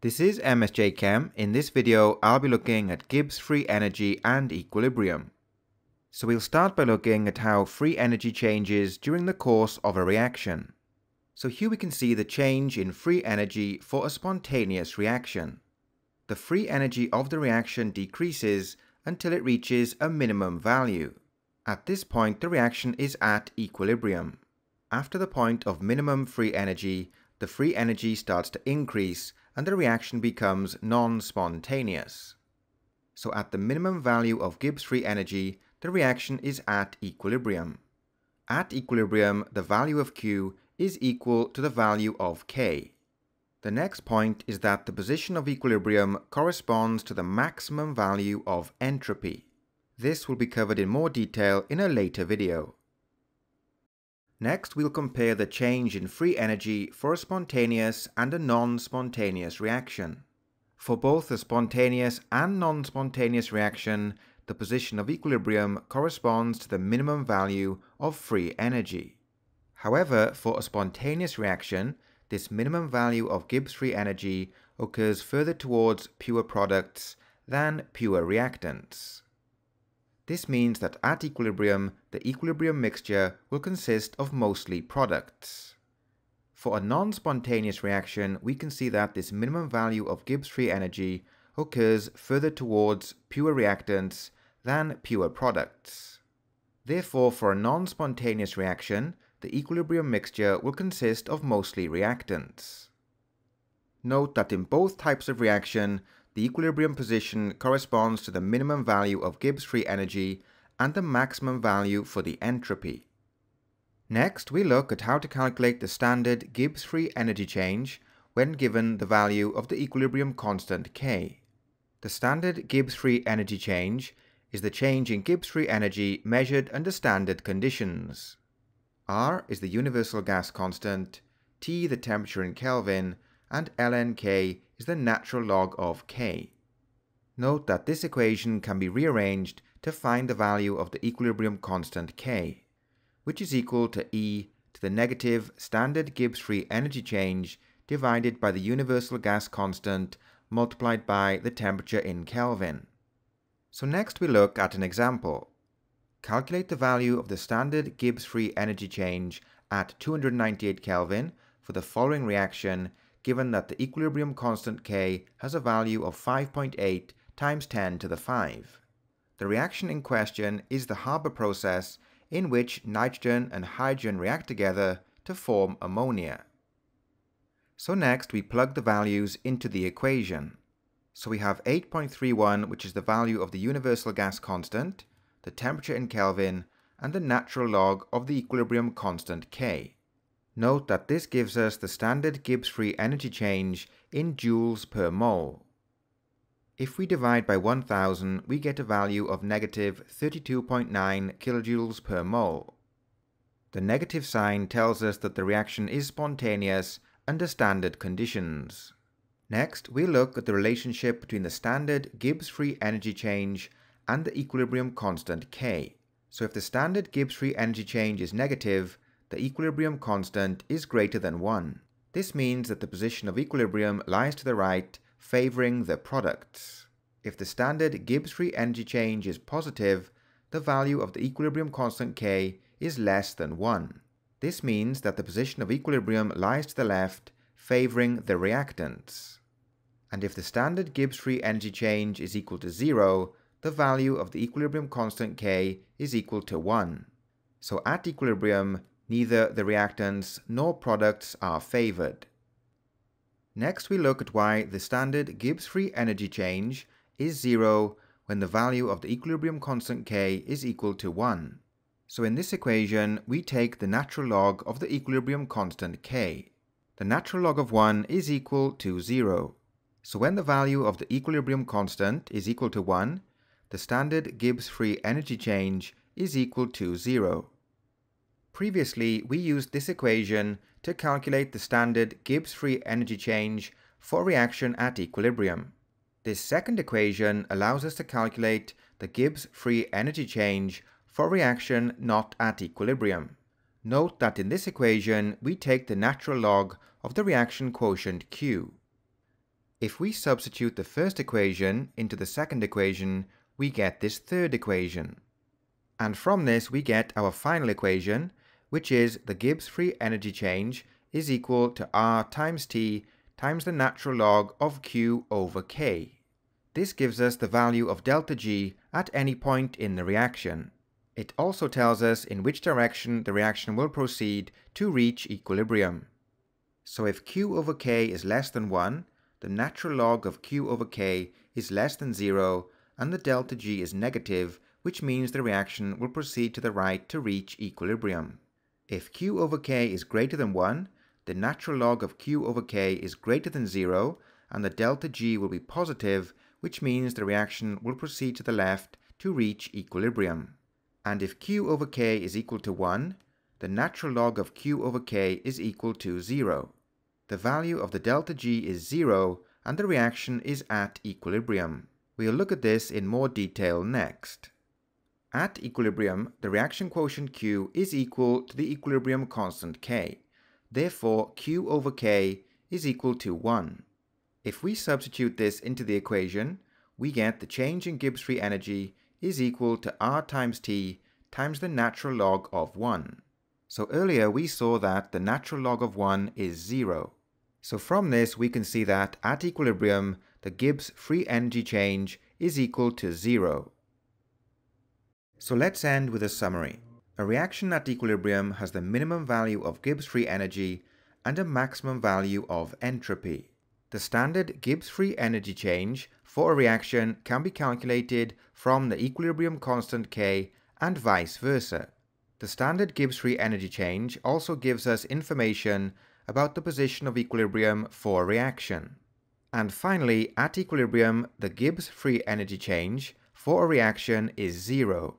This is MSJ Chem. In this video, I'll be looking at Gibbs free energy and equilibrium. So we'll start by looking at how free energy changes during the course of a reaction. So here we can see the change in free energy for a spontaneous reaction. The free energy of the reaction decreases until it reaches a minimum value. At this point, the reaction is at equilibrium. After the point of minimum free energy, the free energy starts to increase and the reaction becomes non-spontaneous. So at the minimum value of Gibbs free energy, the reaction is at equilibrium. At equilibrium, the value of Q is equal to the value of K. The next point is that the position of equilibrium corresponds to the maximum value of entropy. This will be covered in more detail in a later video. Next, we'll compare the change in free energy for a spontaneous and a non-spontaneous reaction. For both a spontaneous and non-spontaneous reaction, the position of equilibrium corresponds to the minimum value of free energy. However, for a spontaneous reaction, this minimum value of Gibbs free energy occurs further towards pure products than pure reactants. This means that at equilibrium, the equilibrium mixture will consist of mostly products. For a non-spontaneous reaction, we can see that this minimum value of Gibbs free energy occurs further towards pure reactants than pure products. Therefore, for a non-spontaneous reaction, the equilibrium mixture will consist of mostly reactants. Note that in both types of reaction, the equilibrium position corresponds to the minimum value of Gibbs free energy and the maximum value for the entropy. Next, we look at how to calculate the standard Gibbs free energy change when given the value of the equilibrium constant K. The standard Gibbs free energy change is the change in Gibbs free energy measured under standard conditions. R is the universal gas constant, T the temperature in Kelvin, and lnk is the natural log of k. Note that this equation can be rearranged to find the value of the equilibrium constant k, which is equal to E to the negative standard Gibbs free energy change divided by the universal gas constant multiplied by the temperature in Kelvin. So next we look at an example. Calculate the value of the standard Gibbs free energy change at 298 Kelvin for the following reaction given that the equilibrium constant K has a value of 5.8 times 10 to the 5. The reaction in question is the Haber process in which nitrogen and hydrogen react together to form ammonia. So next we plug the values into the equation. So we have 8.31 which is the value of the universal gas constant, the temperature in Kelvin, and the natural log of the equilibrium constant K. Note that this gives us the standard Gibbs free energy change in joules per mole. If we divide by 1000, we get a value of negative 32.9 kilojoules per mole. The negative sign tells us that the reaction is spontaneous under standard conditions. Next, we look at the relationship between the standard Gibbs free energy change and the equilibrium constant K. So if the standard Gibbs free energy change is negative, the equilibrium constant is greater than 1. This means that the position of equilibrium lies to the right, favoring the products. If the standard Gibbs free energy change is positive, the value of the equilibrium constant K is less than 1. This means that the position of equilibrium lies to the left, favoring the reactants. And if the standard Gibbs free energy change is equal to 0, the value of the equilibrium constant K is equal to 1. So at equilibrium, neither the reactants nor products are favored. Next we look at why the standard Gibbs free energy change is zero when the value of the equilibrium constant K is equal to 1. So in this equation, we take the natural log of the equilibrium constant K. The natural log of 1 is equal to 0. So when the value of the equilibrium constant is equal to 1, the standard Gibbs free energy change is equal to 0. Previously, we used this equation to calculate the standard Gibbs free energy change for reaction at equilibrium. This second equation allows us to calculate the Gibbs free energy change for reaction not at equilibrium. Note that in this equation we take the natural log of the reaction quotient Q. If we substitute the first equation into the second equation, we get this third equation. And from this we get our final equation, which is the Gibbs free energy change is equal to R times T times the natural log of Q over K. This gives us the value of delta G at any point in the reaction. It also tells us in which direction the reaction will proceed to reach equilibrium. So if Q over K is less than 1, the natural log of Q over K is less than 0 and the delta G is negative, which means the reaction will proceed to the right to reach equilibrium. If Q over K is greater than 1, the natural log of Q over K is greater than 0 and the delta G will be positive, which means the reaction will proceed to the left to reach equilibrium. And if Q over K is equal to 1, the natural log of Q over K is equal to 0. The value of the delta G is 0 and the reaction is at equilibrium. We'll look at this in more detail next. At equilibrium, the reaction quotient Q is equal to the equilibrium constant K. Therefore, Q over K is equal to 1. If we substitute this into the equation, we get the change in Gibbs free energy is equal to R times T times the natural log of 1. So earlier we saw that the natural log of 1 is 0. So from this we can see that at equilibrium the Gibbs free energy change is equal to 0. So let's end with a summary. A reaction at equilibrium has the minimum value of Gibbs free energy and a maximum value of entropy. The standard Gibbs free energy change for a reaction can be calculated from the equilibrium constant K and vice versa. The standard Gibbs free energy change also gives us information about the position of equilibrium for a reaction. And finally, at equilibrium, the Gibbs free energy change for a reaction is zero.